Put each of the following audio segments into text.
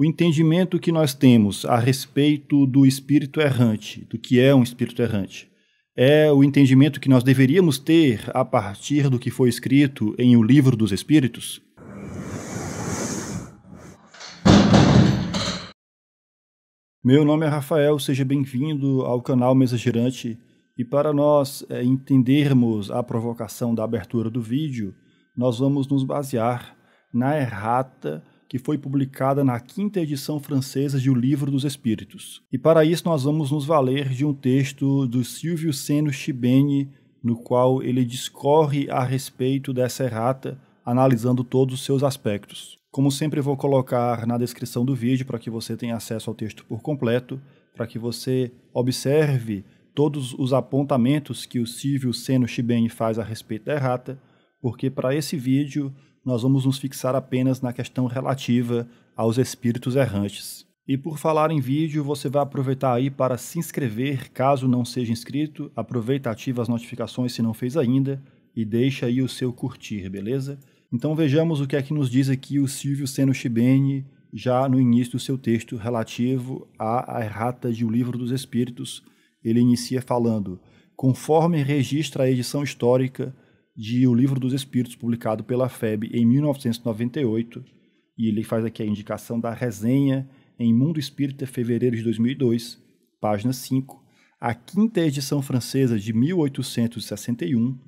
O entendimento que nós temos a respeito do espírito errante, do que é um espírito errante, é o entendimento que nós deveríamos ter a partir do que foi escrito em O Livro dos Espíritos? Meu nome é Rafael, seja bem-vindo ao canal Mesa Girante. E para nós é, entendermos a provocação da abertura do vídeo, nós vamos nos basear na errata que foi publicada na quinta edição francesa de O Livro dos Espíritos. E para isso nós vamos nos valer de um texto do Silvio Seno Chibeni, no qual ele discorre a respeito dessa errata, analisando todos os seus aspectos. Como sempre, vou colocar na descrição do vídeo para que você tenha acesso ao texto por completo, para que você observe todos os apontamentos que o Silvio Seno Chibeni faz a respeito da errata, porque para esse vídeo nós vamos nos fixar apenas na questão relativa aos espíritos errantes. E por falar em vídeo, você vai aproveitar aí para se inscrever, caso não seja inscrito, aproveita, ativa as notificações se não fez ainda e deixa aí o seu curtir, beleza? Então vejamos o que é que nos diz aqui o Silvio Seno Chibeni, já no início do seu texto relativo à errata de O Livro dos Espíritos. Ele inicia falando: conforme registra a edição histórica de O Livro dos Espíritos, publicado pela FEB em 1998, e ele faz aqui a indicação da resenha em Mundo Espírita, fevereiro de 2002, página 5. A quinta edição francesa de 1861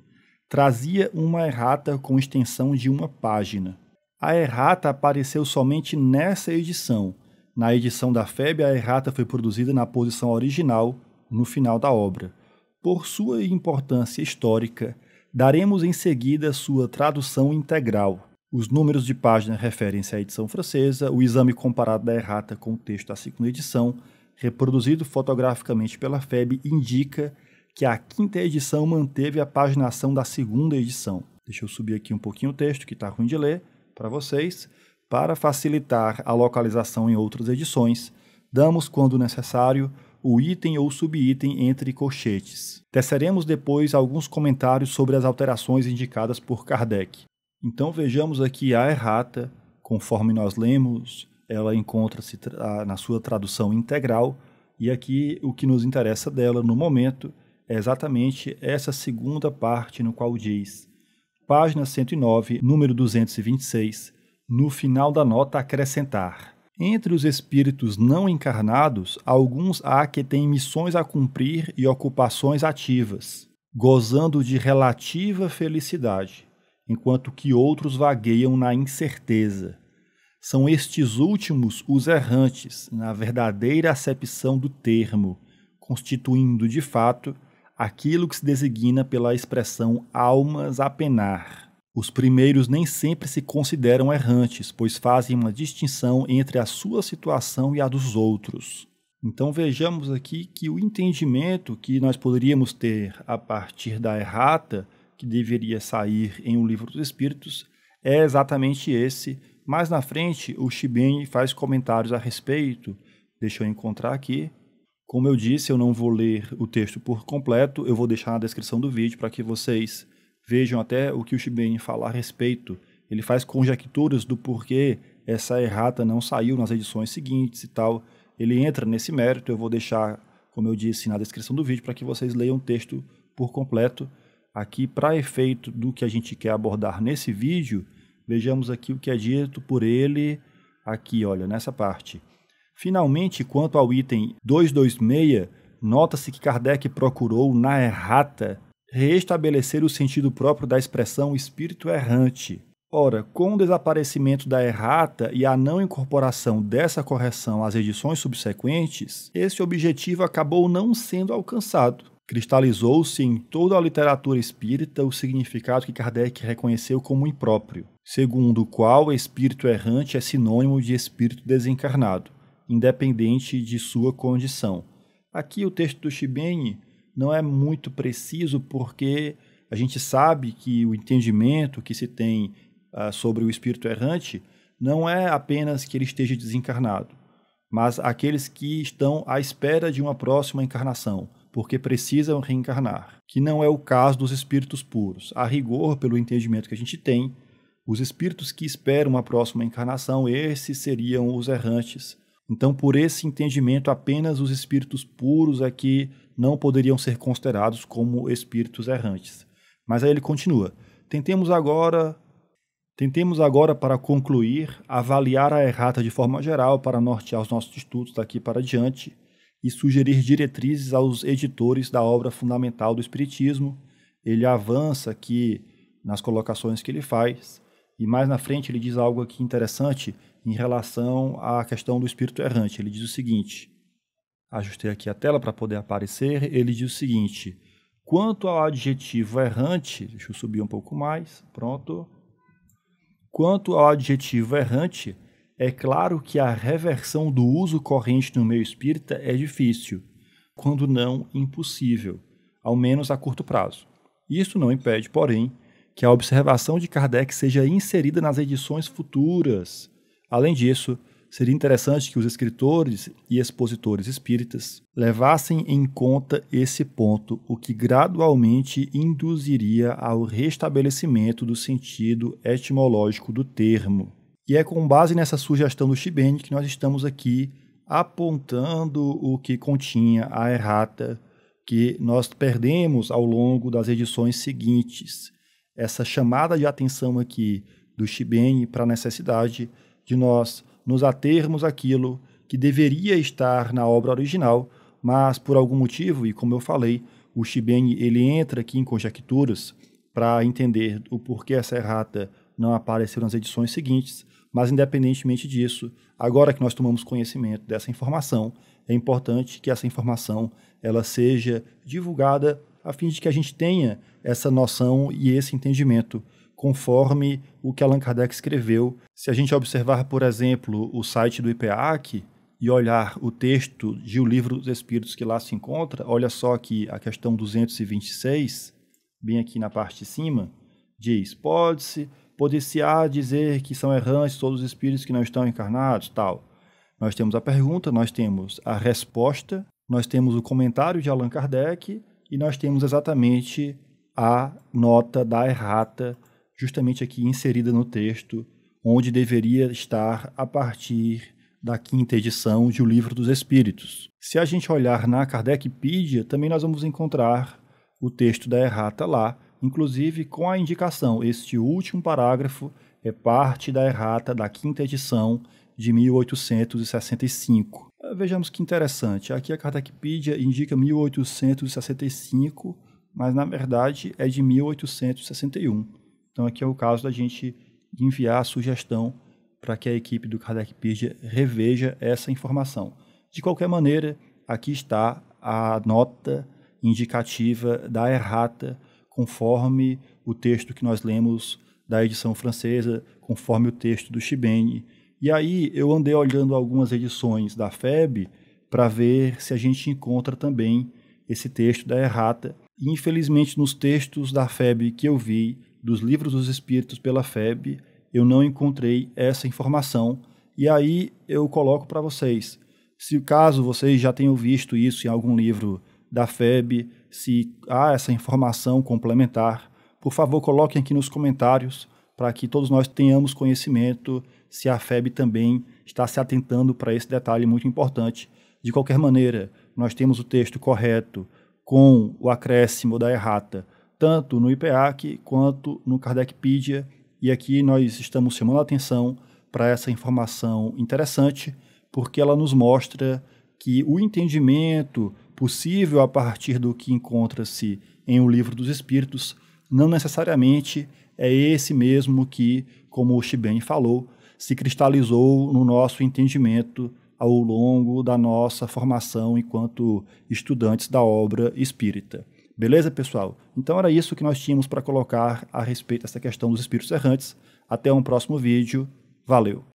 trazia uma errata com extensão de uma página. A errata apareceu somente nessa edição. Na edição da FEB, a errata foi produzida na posição original, no final da obra. Por sua importância histórica, Daremos em seguida sua tradução integral. Os números de página referem-se à edição francesa, o exame comparado da errata com o texto da segunda edição, reproduzido fotograficamente pela FEB, indica que a quinta edição manteve a paginação da segunda edição. Deixa eu subir aqui um pouquinho o texto, que está ruim de ler, para vocês. Para facilitar a localização em outras edições, damos, quando necessário, o item ou subitem entre colchetes. Teceremos depois alguns comentários sobre as alterações indicadas por Kardec. Então vejamos aqui a errata, conforme nós lemos, ela encontra-se na sua tradução integral, e aqui o que nos interessa dela no momento é exatamente essa segunda parte no qual diz: página 109, número 226, no final da nota acrescentar. Entre os espíritos não encarnados, alguns há que têm missões a cumprir e ocupações ativas, gozando de relativa felicidade, enquanto que outros vagueiam na incerteza. São estes últimos os errantes, na verdadeira acepção do termo, constituindo de fato aquilo que se designa pela expressão almas a penar. Os primeiros nem sempre se consideram errantes, pois fazem uma distinção entre a sua situação e a dos outros. Então vejamos aqui que o entendimento que nós poderíamos ter a partir da errata, que deveria sair em O Livro dos Espíritos, é exatamente esse. Mais na frente, o Shibeni faz comentários a respeito. Deixa eu encontrar aqui. Como eu disse, eu não vou ler o texto por completo, eu vou deixar na descrição do vídeo para que vocês Vejam até o que o Shibeni fala a respeito. Ele faz conjecturas do porquê essa errata não saiu nas edições seguintes e tal. Ele entra nesse mérito, eu vou deixar, como eu disse, na descrição do vídeo para que vocês leiam o texto por completo. Aqui, para efeito do que a gente quer abordar nesse vídeo, vejamos aqui o que é dito por ele aqui, olha, nessa parte. Finalmente, quanto ao item 226, nota-se que Kardec procurou na errata reestabelecer o sentido próprio da expressão espírito errante. Ora, com o desaparecimento da errata e a não incorporação dessa correção às edições subsequentes, esse objetivo acabou não sendo alcançado. Cristalizou-se em toda a literatura espírita o significado que Kardec reconheceu como impróprio, segundo o qual espírito errante é sinônimo de espírito desencarnado, independente de sua condição. Aqui o texto do Chibeni não é muito preciso porque a gente sabe que o entendimento que se tem uh, sobre o espírito errante não é apenas que ele esteja desencarnado, mas aqueles que estão à espera de uma próxima encarnação, porque precisam reencarnar, que não é o caso dos espíritos puros. A rigor, pelo entendimento que a gente tem, Os espíritos que esperam uma próxima encarnação, esses seriam os errantes. Então, por esse entendimento, apenas os espíritos puros é que não poderiam ser considerados como espíritos errantes. Mas aí ele continua: tentemos agora, tentemos agora para concluir avaliar a errata de forma geral para nortear os nossos estudos daqui para diante e sugerir diretrizes aos editores da obra fundamental do espiritismo. Ele avança aqui nas colocações que ele faz e mais na frente ele diz algo aqui interessante em relação à questão do espírito errante. Ele diz o seguinte: ajustei aqui a tela para poder aparecer. Ele diz o seguinte: quanto ao adjetivo errante, deixa eu subir um pouco mais, pronto. Quanto ao adjetivo errante, é claro que a reversão do uso corrente no meio espírita é difícil, quando não impossível, ao menos a curto prazo. Isso não impede, porém, que a observação de Kardec seja inserida nas edições futuras. Além disso, seria interessante que os escritores e expositores espíritas levassem em conta esse ponto, o que gradualmente induziria ao restabelecimento do sentido etimológico do termo. E é com base nessa sugestão do Chibene que nós estamos aqui apontando o que continha a errata que nós perdemos ao longo das edições seguintes essa chamada de atenção aqui do Shibene para a necessidade de nós nos atermos àquilo que deveria estar na obra original, mas por algum motivo, e como eu falei, o Shibene ele entra aqui em conjecturas para entender o porquê essa errata não apareceu nas edições seguintes, mas independentemente disso, agora que nós tomamos conhecimento dessa informação, é importante que essa informação ela seja divulgada a fim de que a gente tenha essa noção e esse entendimento, conforme o que Allan Kardec escreveu. Se a gente observar, por exemplo, o site do IPEAC e olhar o texto de O Livro dos Espíritos que lá se encontra, olha só aqui a questão 226, bem aqui na parte de cima, diz: pode-se, pode-se-á dizer que são errantes todos os espíritos que não estão encarnados, tal. Nós temos a pergunta, nós temos a resposta, nós temos o comentário de Allan Kardec e nós temos exatamente a nota da errata, justamente aqui inserida no texto, onde deveria estar a partir da quinta edição de O Livro dos Espíritos. Se a gente olhar na Kardecpedia, também nós vamos encontrar o texto da errata lá, inclusive com a indicação: este último parágrafo é parte da errata da quinta edição de 1865. Vejamos que interessante. Aqui a Kardecpedia indica 1865, mas na verdade é de 1861. Então aqui é o caso da gente enviar a sugestão para que a equipe do Kardecpedia reveja essa informação. De qualquer maneira, aqui está a nota indicativa da errata, conforme o texto que nós lemos da edição francesa, conforme o texto do Chibene, e aí eu andei olhando algumas edições da FEB para ver se a gente encontra também esse texto da errata. E, infelizmente, nos textos da FEB que eu vi, dos livros dos espíritos pela FEB, eu não encontrei essa informação. E aí eu coloco para vocês. Se caso vocês já tenham visto isso em algum livro da FEB, se há essa informação complementar, por favor, coloquem aqui nos comentários para que todos nós tenhamos conhecimento se a FEB também está se atentando para esse detalhe muito importante. De qualquer maneira, nós temos o texto correto com o acréscimo da errata, tanto no IPEAC quanto no Kardecpedia, e aqui nós estamos chamando a atenção para essa informação interessante, porque ela nos mostra que o entendimento possível a partir do que encontra-se em O Livro dos Espíritos não necessariamente é esse mesmo que, como o Shibene falou, se cristalizou no nosso entendimento ao longo da nossa formação enquanto estudantes da obra espírita. Beleza, pessoal? Então era isso que nós tínhamos para colocar a respeito dessa questão dos espíritos errantes. Até um próximo vídeo. Valeu!